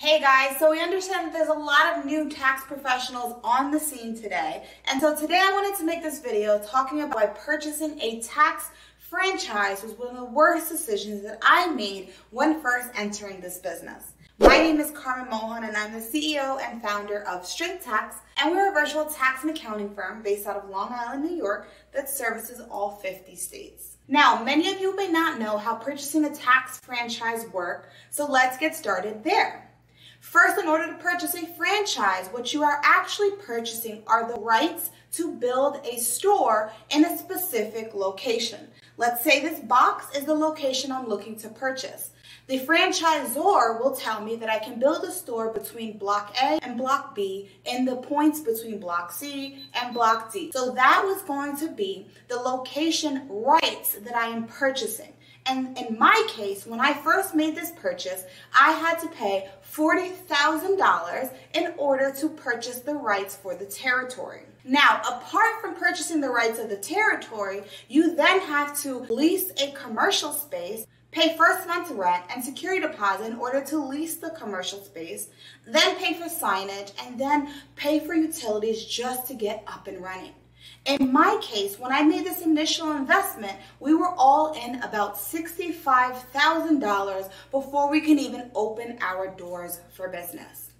Hey guys, so we understand that there's a lot of new tax professionals on the scene today. And so today I wanted to make this video talking about why purchasing a tax franchise was one of the worst decisions that I made when first entering this business. My name is Carmen Mohan and I'm the CEO and founder of Straight Tax and we're a virtual tax and accounting firm based out of Long Island, New York that services all 50 states. Now, many of you may not know how purchasing a tax franchise work, so let's get started there. First, in order to purchase a franchise, what you are actually purchasing are the rights to build a store in a specific location. Let's say this box is the location I'm looking to purchase. The franchisor will tell me that I can build a store between block A and block B in the points between block C and block D. So that was going to be the location rights that I am purchasing. And in my case, when I first made this purchase, I had to pay $40,000 in order to purchase the rights for the territory. Now, apart from purchasing the rights of the territory, you then have to lease a commercial space, pay first month's rent and security deposit in order to lease the commercial space, then pay for signage, and then pay for utilities just to get up and running. In my case, when I made this initial investment, we were all in about $65,000 before we can even open our doors for business.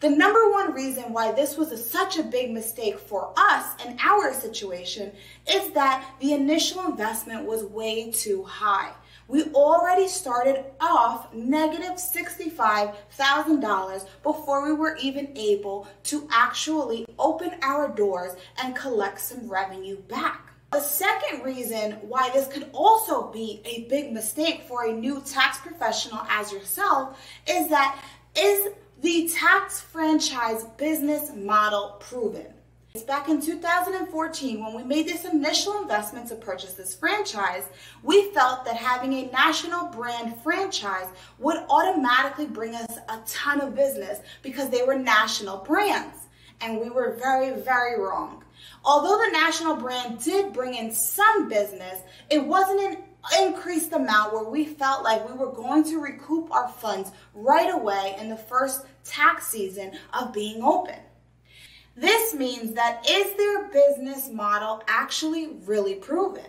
The number one reason why this was a, such a big mistake for us in our situation is that the initial investment was way too high we already started off negative $65,000 before we were even able to actually open our doors and collect some revenue back. The second reason why this could also be a big mistake for a new tax professional as yourself is that is the tax franchise business model proven? Back in 2014, when we made this initial investment to purchase this franchise, we felt that having a national brand franchise would automatically bring us a ton of business because they were national brands. And we were very, very wrong. Although the national brand did bring in some business, it wasn't an increased amount where we felt like we were going to recoup our funds right away in the first tax season of being open. This means that is their business model actually really proven?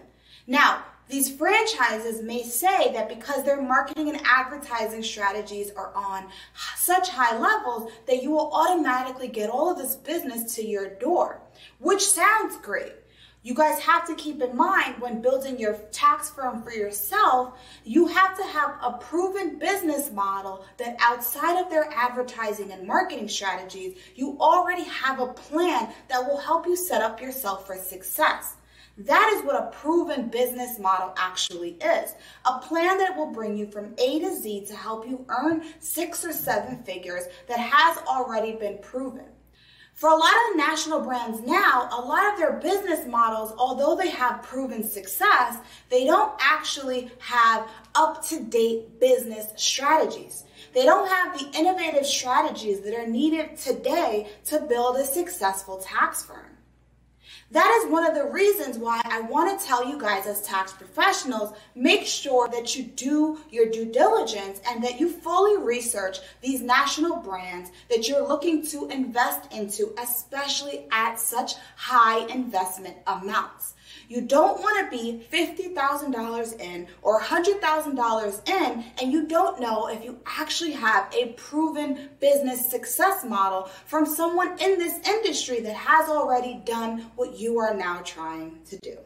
Now, these franchises may say that because their marketing and advertising strategies are on such high levels that you will automatically get all of this business to your door, which sounds great. You guys have to keep in mind when building your tax firm for yourself, you have to have a proven business model that outside of their advertising and marketing strategies, you already have a plan that will help you set up yourself for success. That is what a proven business model actually is. A plan that will bring you from A to Z to help you earn six or seven figures that has already been proven. For a lot of national brands now, a lot of their business models, although they have proven success, they don't actually have up to date business strategies. They don't have the innovative strategies that are needed today to build a successful tax firm. That is one of the reasons why I want to tell you guys as tax professionals, make sure that you do your due diligence and that you fully research these national brands that you're looking to invest into, especially at such high investment amounts. You don't want to be $50,000 in or $100,000 in and you don't know if you actually have a proven business success model from someone in this industry that has already done what you are now trying to do.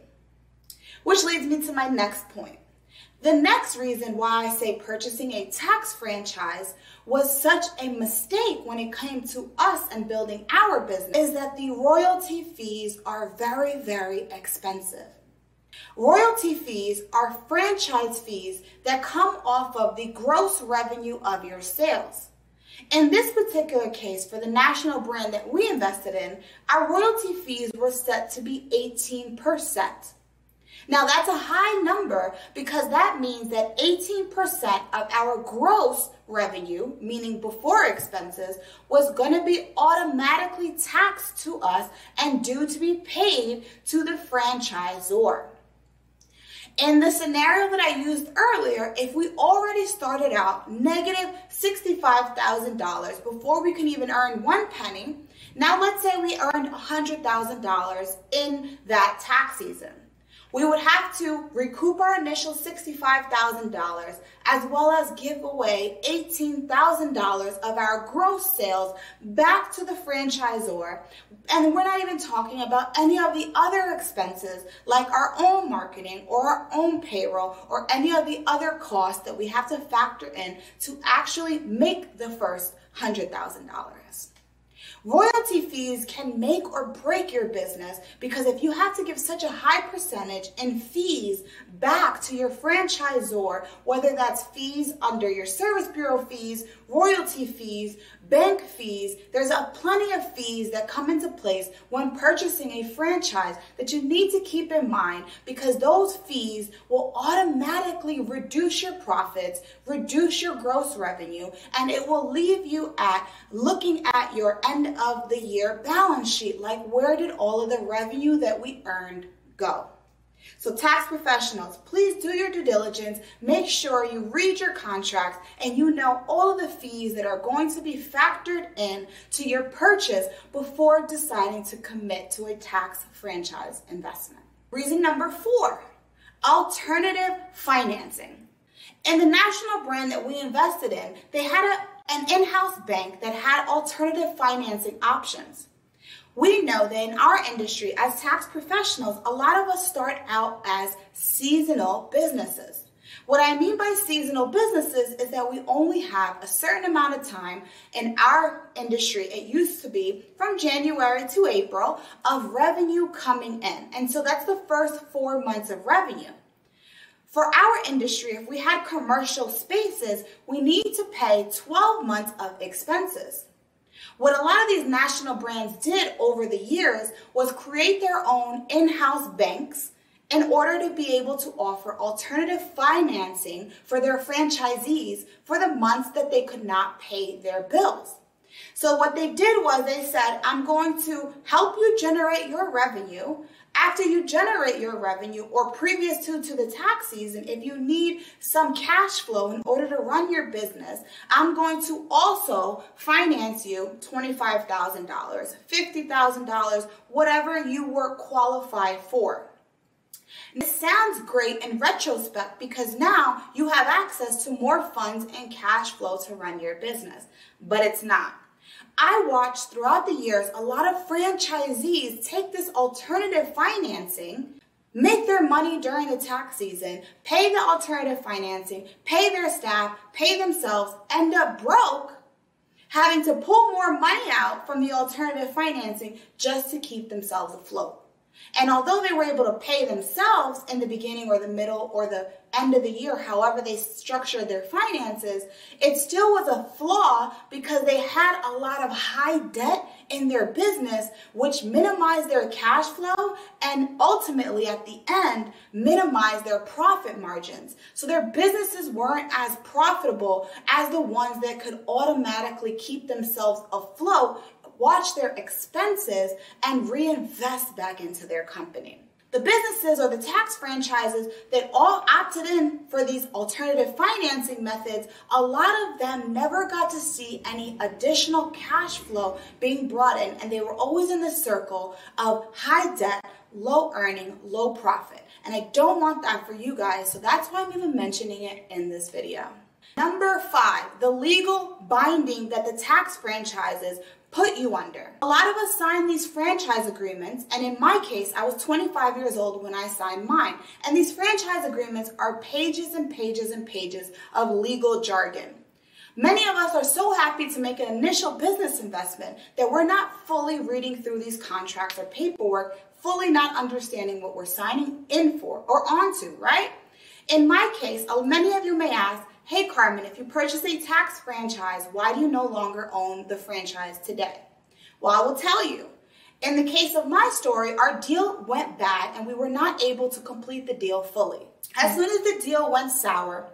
Which leads me to my next point. The next reason why I say purchasing a tax franchise was such a mistake when it came to us and building our business is that the royalty fees are very, very expensive. Royalty fees are franchise fees that come off of the gross revenue of your sales. In this particular case, for the national brand that we invested in, our royalty fees were set to be 18%. Now that's a high number because that means that 18% of our gross revenue, meaning before expenses, was going to be automatically taxed to us and due to be paid to the franchisor. In the scenario that I used earlier, if we already started out negative $65,000 before we can even earn one penny, now let's say we earned $100,000 in that tax season. We would have to recoup our initial $65,000 as well as give away $18,000 of our gross sales back to the franchisor. And we're not even talking about any of the other expenses like our own marketing or our own payroll or any of the other costs that we have to factor in to actually make the first $100,000. Royalty fees can make or break your business because if you have to give such a high percentage in fees back to your franchisor, whether that's fees under your service bureau fees, royalty fees, bank fees, there's a plenty of fees that come into place when purchasing a franchise that you need to keep in mind because those fees will automatically reduce your profits, reduce your gross revenue, and it will leave you at looking at your end of the year balance sheet. Like, where did all of the revenue that we earned go? So, tax professionals, please do your due diligence. Make sure you read your contracts and you know all of the fees that are going to be factored in to your purchase before deciding to commit to a tax franchise investment. Reason number four alternative financing. In the national brand that we invested in, they had a an in-house bank that had alternative financing options. We know that in our industry, as tax professionals, a lot of us start out as seasonal businesses. What I mean by seasonal businesses is that we only have a certain amount of time in our industry, it used to be from January to April, of revenue coming in. And so that's the first four months of revenue. For our industry, if we had commercial spaces, we need to pay 12 months of expenses. What a lot of these national brands did over the years was create their own in-house banks in order to be able to offer alternative financing for their franchisees for the months that they could not pay their bills. So what they did was they said, I'm going to help you generate your revenue after you generate your revenue or previous to, to the tax season, if you need some cash flow in order to run your business, I'm going to also finance you $25,000, $50,000, whatever you were qualified for. This sounds great in retrospect because now you have access to more funds and cash flow to run your business, but it's not. I watched throughout the years a lot of franchisees take this alternative financing, make their money during the tax season, pay the alternative financing, pay their staff, pay themselves, end up broke, having to pull more money out from the alternative financing just to keep themselves afloat. And although they were able to pay themselves in the beginning or the middle or the end of the year, however they structured their finances, it still was a flaw because they had a lot of high debt in their business, which minimized their cash flow and ultimately at the end minimized their profit margins. So their businesses weren't as profitable as the ones that could automatically keep themselves afloat watch their expenses, and reinvest back into their company. The businesses or the tax franchises that all opted in for these alternative financing methods, a lot of them never got to see any additional cash flow being brought in, and they were always in the circle of high debt, low earning, low profit. And I don't want that for you guys, so that's why I'm even mentioning it in this video. Number five, the legal binding that the tax franchises put you under. A lot of us sign these franchise agreements, and in my case, I was 25 years old when I signed mine. And these franchise agreements are pages and pages and pages of legal jargon. Many of us are so happy to make an initial business investment that we're not fully reading through these contracts or paperwork, fully not understanding what we're signing in for or onto, right? In my case, uh, many of you may ask, Hey Carmen, if you purchase a tax franchise, why do you no longer own the franchise today? Well, I will tell you. In the case of my story, our deal went bad and we were not able to complete the deal fully. As soon as the deal went sour,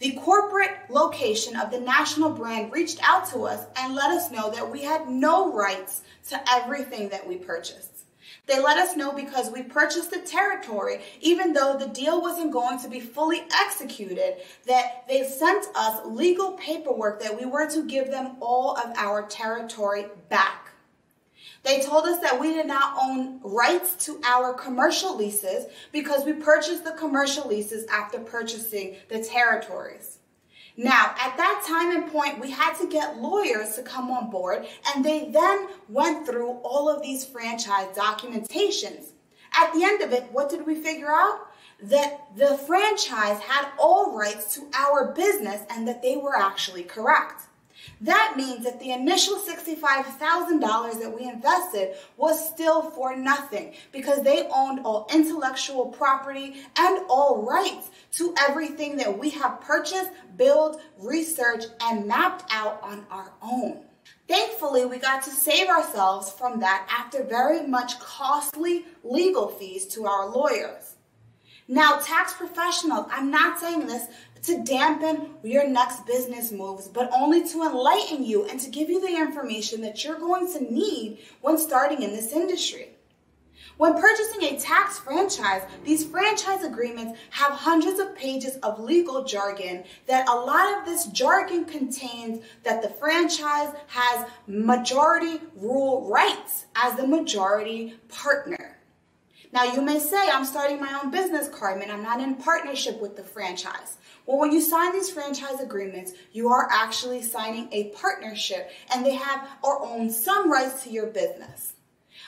the corporate location of the national brand reached out to us and let us know that we had no rights to everything that we purchased. They let us know because we purchased the territory, even though the deal wasn't going to be fully executed, that they sent us legal paperwork that we were to give them all of our territory back. They told us that we did not own rights to our commercial leases because we purchased the commercial leases after purchasing the territories. Now, at that time and point, we had to get lawyers to come on board, and they then went through all of these franchise documentations. At the end of it, what did we figure out? That the franchise had all rights to our business and that they were actually correct. That means that the initial $65,000 that we invested was still for nothing because they owned all intellectual property and all rights to everything that we have purchased, built, researched, and mapped out on our own. Thankfully, we got to save ourselves from that after very much costly legal fees to our lawyers. Now, tax professionals, I'm not saying this to dampen your next business moves, but only to enlighten you and to give you the information that you're going to need when starting in this industry. When purchasing a tax franchise, these franchise agreements have hundreds of pages of legal jargon that a lot of this jargon contains that the franchise has majority rule rights as the majority partner. Now, you may say, I'm starting my own business, Carmen. I'm not in partnership with the franchise. Well, when you sign these franchise agreements, you are actually signing a partnership and they have or own some rights to your business.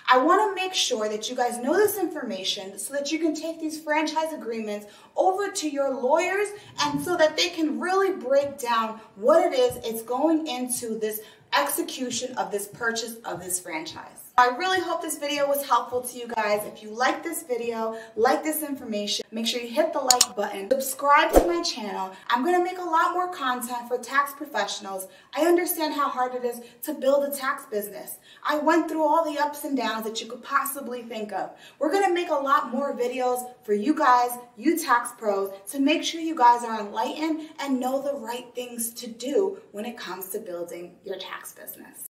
I want to make sure that you guys know this information so that you can take these franchise agreements over to your lawyers and so that they can really break down what it is it's going into this execution of this purchase of this franchise. I really hope this video was helpful to you guys. If you like this video, like this information, make sure you hit the like button, subscribe to my channel. I'm gonna make a lot more content for tax professionals. I understand how hard it is to build a tax business. I went through all the ups and downs that you could possibly think of. We're gonna make a lot more videos for you guys, you tax pros, to make sure you guys are enlightened and know the right things to do when it comes to building your tax business.